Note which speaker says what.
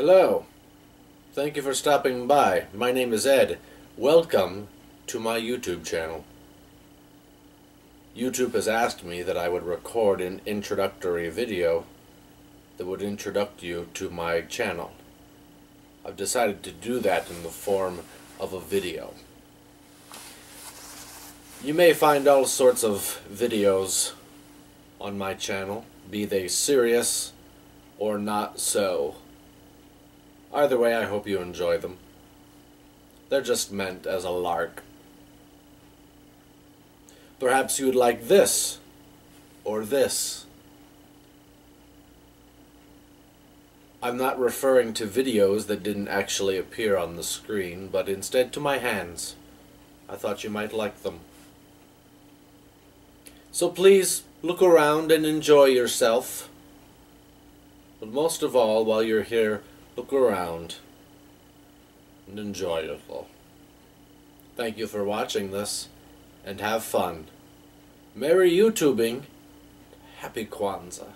Speaker 1: Hello. Thank you for stopping by. My name is Ed. Welcome to my YouTube channel. YouTube has asked me that I would record an introductory video that would introduce you to my channel. I've decided to do that in the form of a video. You may find all sorts of videos on my channel, be they serious or not so. Either way, I hope you enjoy them. They're just meant as a lark. Perhaps you would like this, or this. I'm not referring to videos that didn't actually appear on the screen, but instead to my hands. I thought you might like them. So please, look around and enjoy yourself. But most of all, while you're here, look around and enjoy yourself. Thank you for watching this, and have fun. Merry YouTubing. Happy Kwanzaa.